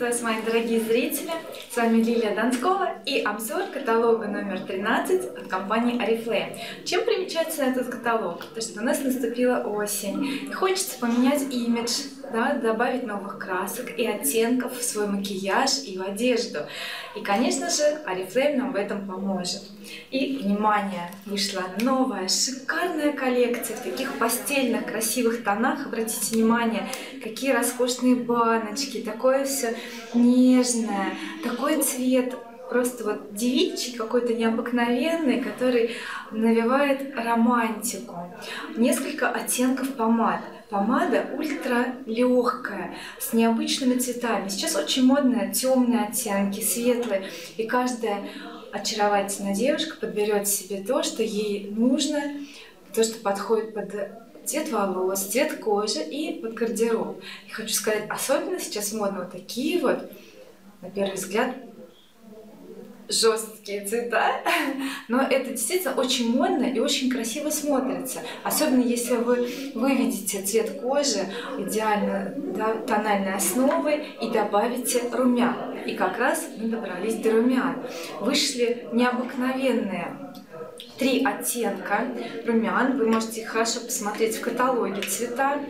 вас, мои дорогие зрители! С вами Лилия Донскова и обзор каталога номер 13 от компании Oriflame. Чем примечается этот каталог? То, что у нас наступила осень, и хочется поменять имидж, да, добавить новых красок и оттенков в свой макияж и в одежду. И, конечно же, Oriflame нам в этом поможет. И, внимание, вышла новая шикарная коллекция в таких постельных красивых тонах. Обратите внимание, какие роскошные баночки, такое все нежное, такой цвет просто вот девичий, какой-то необыкновенный, который навевает романтику. Несколько оттенков помад. Помада ультра легкая, с необычными цветами. Сейчас очень модные темные оттенки, светлые. И каждая очаровательная девушка подберет себе то, что ей нужно, то, что подходит под цвет волос, цвет кожи и под гардероб. И хочу сказать, особенно сейчас модно вот такие вот, на первый взгляд, жесткие цвета, но это действительно очень модно и очень красиво смотрится. Особенно если вы выведете цвет кожи идеально да, тональной основой и добавите румян. И как раз мы добрались до румян. Вышли необыкновенные три оттенка румян. Вы можете их хорошо посмотреть в каталоге цвета.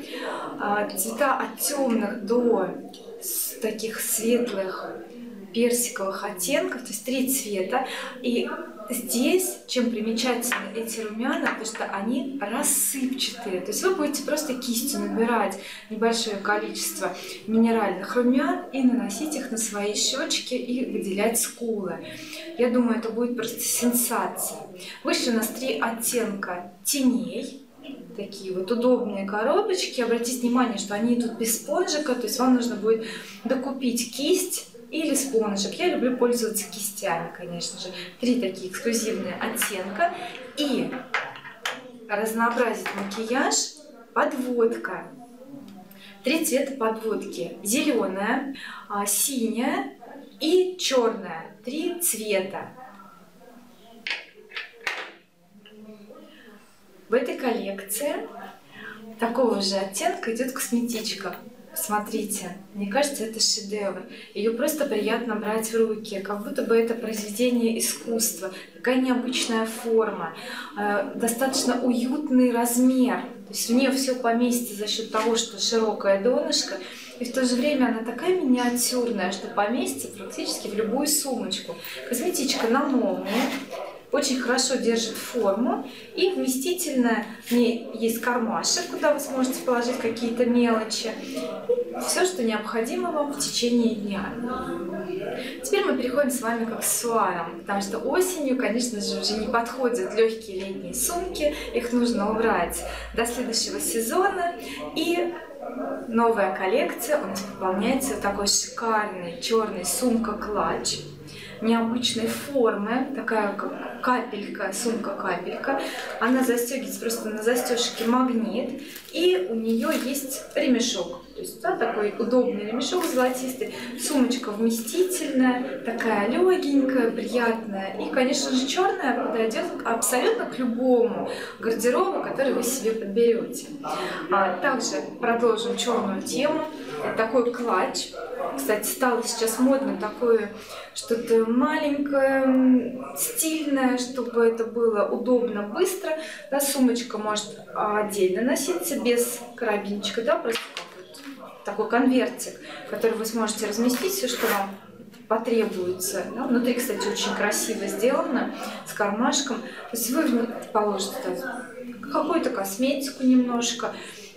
А, цвета от темных до таких светлых персиковых оттенков, то есть три цвета. И здесь, чем примечательны эти румяна, то что они рассыпчатые. То есть вы будете просто кистью набирать небольшое количество минеральных румян и наносить их на свои щечки и выделять скулы. Я думаю, это будет просто сенсация. Вышли у нас три оттенка теней такие вот удобные коробочки. Обратите внимание, что они идут без спонжика, то есть вам нужно будет докупить кисть или спонжик. Я люблю пользоваться кистями, конечно же. Три такие эксклюзивные оттенка. И разнообразить макияж подводка. Три цвета подводки. Зеленая, а, синяя и черная. Три цвета. В этой коллекции такого же оттенка идет косметичка. Смотрите, мне кажется, это шедевр. Ее просто приятно брать в руки, как будто бы это произведение искусства. Такая необычная форма, э, достаточно уютный размер. То есть в нее все поместится за счет того, что широкое донышко, и в то же время она такая миниатюрная, что поместится практически в любую сумочку. Косметичка на молнии очень хорошо держит форму и вместительная. В ней есть кармашек, куда вы сможете положить какие-то мелочи. Все, что необходимо вам в течение дня. Теперь мы переходим с вами к аксессуарам, потому что осенью, конечно же, уже не подходят легкие летние сумки, их нужно убрать до следующего сезона. И новая коллекция у нас пополняется такой шикарной черной сумка-клатч необычной формы, такая как капелька, сумка-капелька. Она застегивается просто на застежке магнит, и у нее есть ремешок. То есть да, такой удобный ремешок золотистый, сумочка вместительная, такая легенькая, приятная. И, конечно же, черная подойдет абсолютно к любому гардеробу, который вы себе подберете. А также продолжим черную тему. Такой клатч. Кстати, стало сейчас модно такое что-то маленькое, стильное, чтобы это было удобно, быстро. Да, сумочка может отдельно носиться без карабинчика, да, просто такой конвертик, который вы сможете разместить все, что вам потребуется. Да? Внутри, кстати, очень красиво сделано, с кармашком. То есть вы положите какую-то косметику немножко,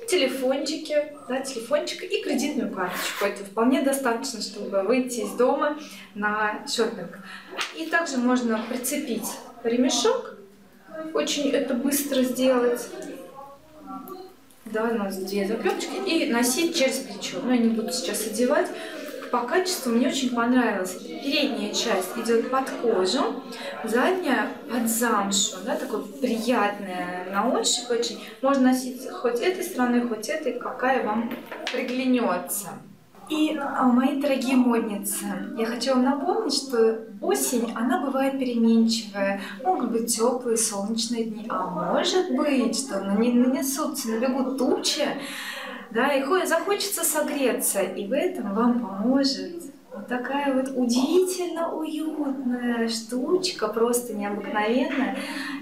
телефончики, да, телефончик и кредитную карточку. Это вполне достаточно, чтобы выйти из дома на шопинг. И также можно прицепить ремешок, очень это быстро сделать. Да, у нас две заклепочки и носить через плечо. Но я не буду сейчас одевать. По качеству мне очень понравилось. Передняя часть идет под кожу, задняя под замшу, да, такое приятное на ощупь очень. Можно носить хоть этой стороной, хоть этой, какая вам приглянется. И, а, мои дорогие модницы, я хочу вам напомнить, что осень, она бывает переменчивая. Могут быть теплые солнечные дни, а может быть, что нанесутся, набегут тучи, да, и захочется согреться, и в этом вам поможет Вот такая вот удивительно уютная штучка, просто необыкновенная.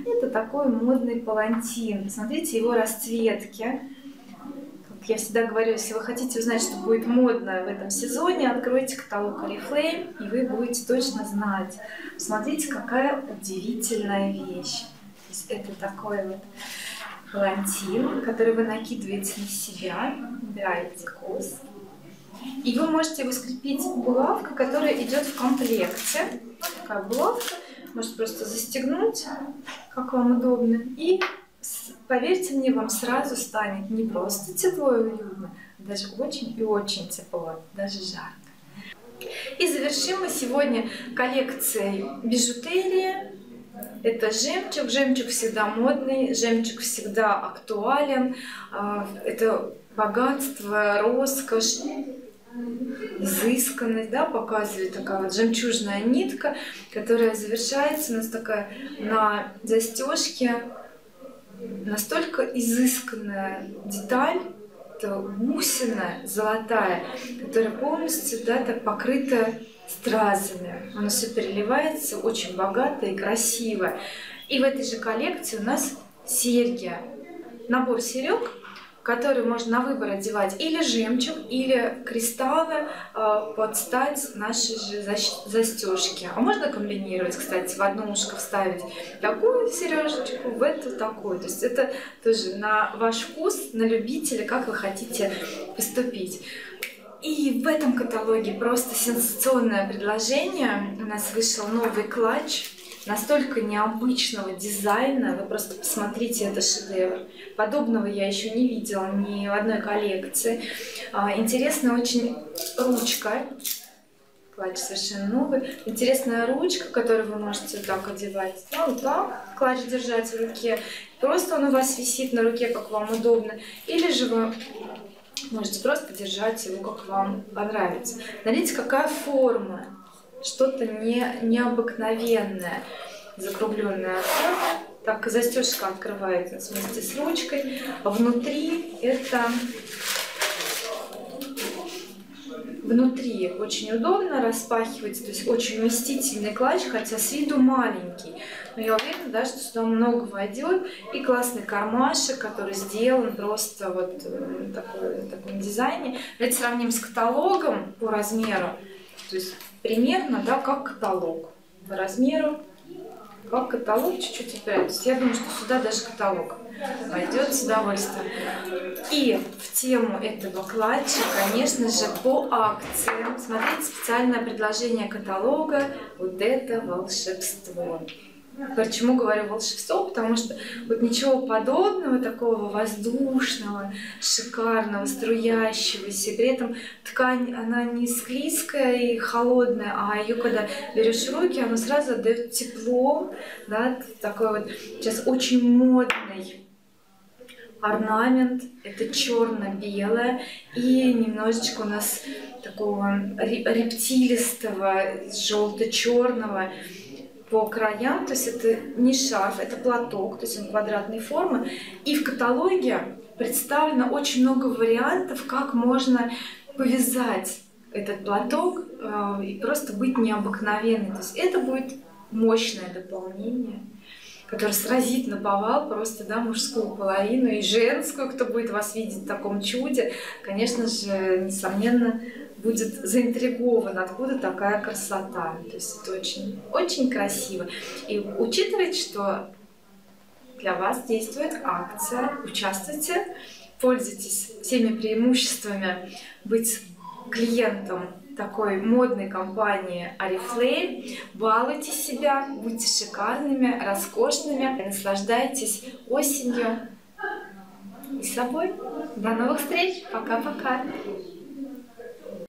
Это такой модный палантин. Посмотрите его расцветки. Как я всегда говорю, если вы хотите узнать, что будет модно в этом сезоне, откройте каталог Oriflame, и вы будете точно знать. Посмотрите, какая удивительная вещь. То есть это такой вот палантин, который вы накидываете на себя, убираете косы и вы можете его скрепить булавкой, которая идет в комплекте. Такая булавка. Можете просто застегнуть, как вам удобно. И поверьте мне, вам сразу станет не просто тепло и уютно, а даже очень и очень тепло, даже жарко. И завершим мы сегодня коллекцией бижутерии. Это жемчуг. Жемчуг всегда модный, жемчуг всегда актуален. А, это богатство, роскошь изысканность, да, показывает такая вот жемчужная нитка, которая завершается у нас такая на застежке настолько изысканная деталь, это бусина золотая, которая полностью да, так покрыта стразами. Она все переливается, очень богато и красиво. И в этой же коллекции у нас серьги. Набор серег который можно на выбор одевать или жемчуг, или кристаллы э, под стать нашей же застежки. А можно комбинировать, кстати, в одно ушко вставить такую сережечку, в эту такую. То есть это тоже на ваш вкус, на любителя, как вы хотите поступить. И в этом каталоге просто сенсационное предложение. У нас вышел новый клатч настолько необычного дизайна. Вы просто посмотрите, это шедевр. Подобного я еще не видела ни в одной коллекции. А, интересная очень ручка. Клатч совершенно новый. Интересная ручка, которую вы можете так одевать. Да, вот так клатч держать в руке. Просто он у вас висит на руке, как вам удобно. Или же вы можете просто держать его, как вам понравится. Смотрите, какая форма что-то не, необыкновенное, закругленная форма. Так, застежка открывается вместе с ручкой. Внутри это внутри очень удобно распахивать, то есть очень вместительный клатч, хотя с виду маленький. Но я уверена, да, что сюда много войдет. И классный кармашек, который сделан просто вот э, такой, в таком дизайне. Давайте сравним с каталогом по размеру. То есть примерно, да, как каталог по размеру, как каталог чуть-чуть опирается. Я думаю, что сюда даже каталог пойдет с удовольствием. И в тему этого клатча, конечно же, по акциям. Смотрите специальное предложение каталога «Вот это волшебство». Почему говорю волшебство? Потому что вот ничего подобного, такого воздушного, шикарного, струящегося, при этом ткань, она не склизкая и холодная, а ее когда берешь в руки, она сразу отдает тепло, да, такой вот сейчас очень модный орнамент, это черно-белое и немножечко у нас такого рептилистого, желто-черного, по краям, то есть это не шарф, это платок, то есть он квадратной формы. И в каталоге представлено очень много вариантов, как можно повязать этот платок э, и просто быть необыкновенным. То есть это будет мощное дополнение, которое сразит на повал просто да, мужскую половину и женскую, кто будет вас видеть в таком чуде. Конечно же, несомненно, будет заинтригован, откуда такая красота. То есть это очень, очень красиво. И учитывайте, что для вас действует акция, участвуйте, пользуйтесь всеми преимуществами быть клиентом такой модной компании Oriflame. Балуйте себя, будьте шикарными, роскошными, наслаждайтесь осенью и собой. До новых встреч. Пока-пока.